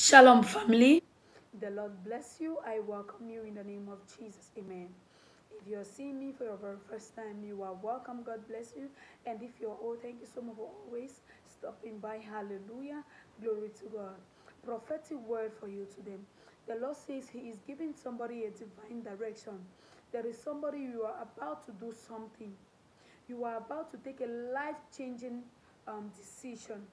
Shalom, family. The Lord bless you. I welcome you in the name of Jesus. Amen. If you're seeing me for your very first time, you are welcome. God bless you. And if you're old, thank you so much for always stopping by. Hallelujah. Glory to God. Prophetic word for you today. The Lord says He is giving somebody a divine direction. There is somebody you are about to do something. You are about to take a life changing um, decision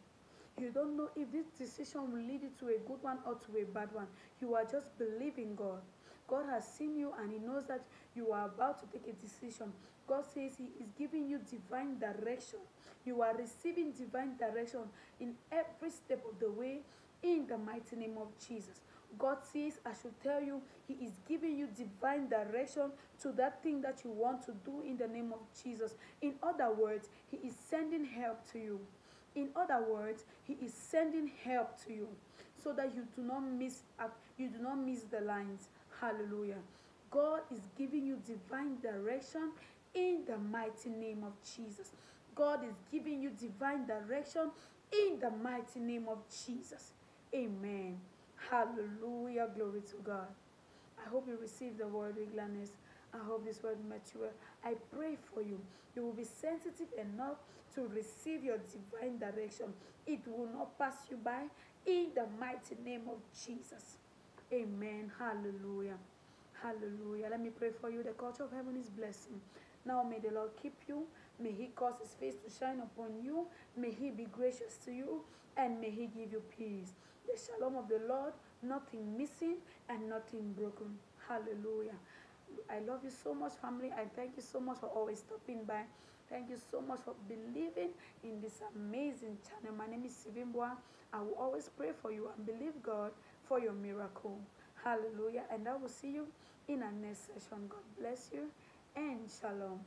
you don't know if this decision will lead you to a good one or to a bad one. You are just believing God. God has seen you and He knows that you are about to take a decision. God says He is giving you divine direction. You are receiving divine direction in every step of the way in the mighty name of Jesus. God says, I should tell you, He is giving you divine direction to that thing that you want to do in the name of Jesus. In other words, He is sending help to you. In other words, he is sending help to you so that you do not miss you do not miss the lines. Hallelujah. God is giving you divine direction in the mighty name of Jesus. God is giving you divine direction in the mighty name of Jesus. Amen. Hallelujah. Glory to God. I hope you receive the word with gladness. I hope this word mature. I pray for you. You will be sensitive enough to receive your divine direction. It will not pass you by in the mighty name of Jesus. Amen. Hallelujah. Hallelujah. Let me pray for you. The culture of heaven is blessing. Now may the Lord keep you. May he cause his face to shine upon you. May he be gracious to you. And may he give you peace. The shalom of the Lord, nothing missing and nothing broken. Hallelujah. I love you so much, family. I thank you so much for always stopping by. Thank you so much for believing in this amazing channel. My name is Sylvie Mbua. I will always pray for you and believe God for your miracle. Hallelujah. And I will see you in our next session. God bless you and shalom.